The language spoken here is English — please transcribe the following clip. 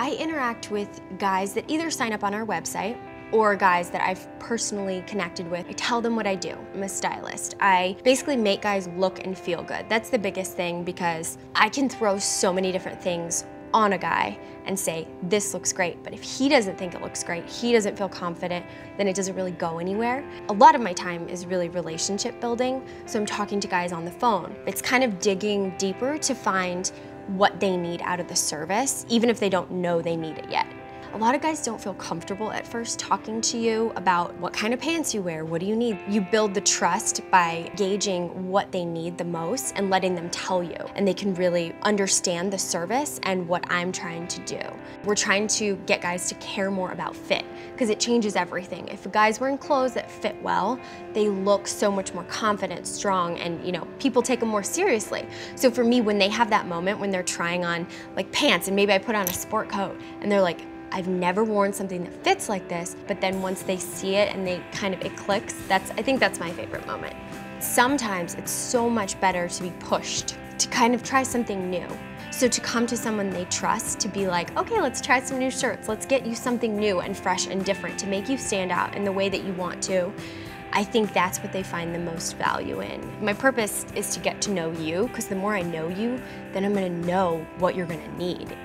I interact with guys that either sign up on our website or guys that I've personally connected with. I tell them what I do. I'm a stylist. I basically make guys look and feel good. That's the biggest thing because I can throw so many different things on a guy and say, this looks great. But if he doesn't think it looks great, he doesn't feel confident, then it doesn't really go anywhere. A lot of my time is really relationship building. So I'm talking to guys on the phone. It's kind of digging deeper to find what they need out of the service, even if they don't know they need it yet. A lot of guys don't feel comfortable at first talking to you about what kind of pants you wear, what do you need. You build the trust by gauging what they need the most and letting them tell you. And they can really understand the service and what I'm trying to do. We're trying to get guys to care more about fit because it changes everything. If a guy's wearing clothes that fit well, they look so much more confident, strong, and you know, people take them more seriously. So for me, when they have that moment when they're trying on like pants and maybe I put on a sport coat and they're like, I've never worn something that fits like this, but then once they see it and they kind of, it clicks, that's, I think that's my favorite moment. Sometimes it's so much better to be pushed, to kind of try something new. So to come to someone they trust, to be like, okay, let's try some new shirts, let's get you something new and fresh and different to make you stand out in the way that you want to. I think that's what they find the most value in. My purpose is to get to know you, because the more I know you, then I'm gonna know what you're gonna need.